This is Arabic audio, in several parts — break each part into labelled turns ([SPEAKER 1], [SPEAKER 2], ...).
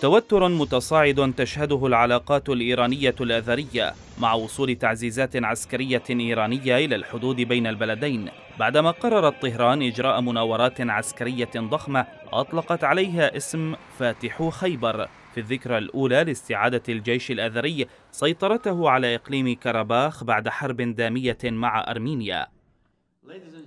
[SPEAKER 1] توتر متصاعد تشهده العلاقات الإيرانية الأذرية مع وصول تعزيزات عسكرية إيرانية إلى الحدود بين البلدين بعدما قررت طهران إجراء مناورات عسكرية ضخمة أطلقت عليها اسم فاتحو خيبر. في الذكرى الأولى لاستعادة الجيش الأذري سيطرته على إقليم كرباخ بعد حرب دامية مع أرمينيا.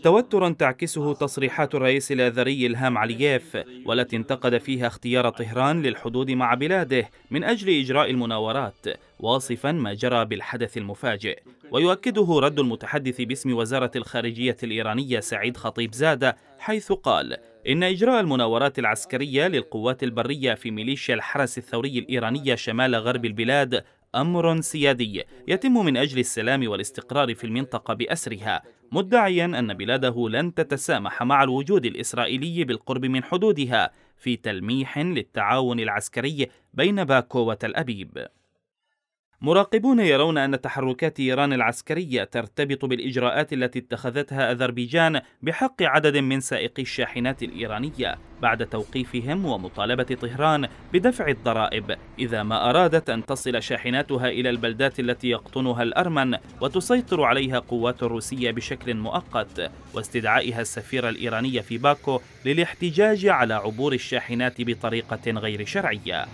[SPEAKER 1] توتر تعكسه تصريحات الرئيس الأذري إلهام علييف والتي انتقد فيها اختيار طهران للحدود مع بلاده من أجل إجراء المناورات واصفا ما جرى بالحدث المفاجئ. ويؤكده رد المتحدث باسم وزارة الخارجية الإيرانية سعيد خطيب زادة حيث قال إن إجراء المناورات العسكرية للقوات البرية في ميليشيا الحرس الثوري الإيرانية شمال غرب البلاد أمر سيادي يتم من أجل السلام والاستقرار في المنطقة بأسرها مدعيا أن بلاده لن تتسامح مع الوجود الإسرائيلي بالقرب من حدودها في تلميح للتعاون العسكري بين باكو وتل أبيب. مراقبون يرون أن تحركات إيران العسكرية ترتبط بالإجراءات التي اتخذتها أذربيجان بحق عدد من سائقي الشاحنات الإيرانية بعد توقيفهم ومطالبة طهران بدفع الضرائب. إذا ما أرادت أن تصل شاحناتها إلى البلدات التي يقطنها الأرمن وتسيطر عليها قوات روسية بشكل مؤقت واستدعائها السفير الإيراني في باكو للاحتجاج على عبور الشاحنات بطريقة غير شرعية.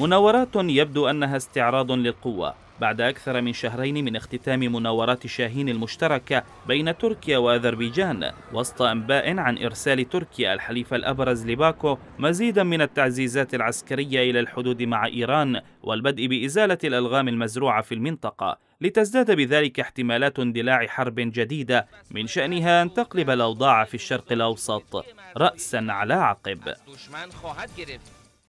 [SPEAKER 1] مناورات يبدو أنها استعراض للقوة بعد أكثر من شهرين من اختتام مناورات شاهين المشتركة بين تركيا وأذربيجان وسط أنباء عن إرسال تركيا الحليف الأبرز لباكو مزيدا من التعزيزات العسكرية إلى الحدود مع إيران والبدء بإزالة الألغام المزروعة في المنطقة لتزداد بذلك احتمالات اندلاع حرب جديدة من شأنها أن تقلب الأوضاع في الشرق الأوسط رأسا على عقب.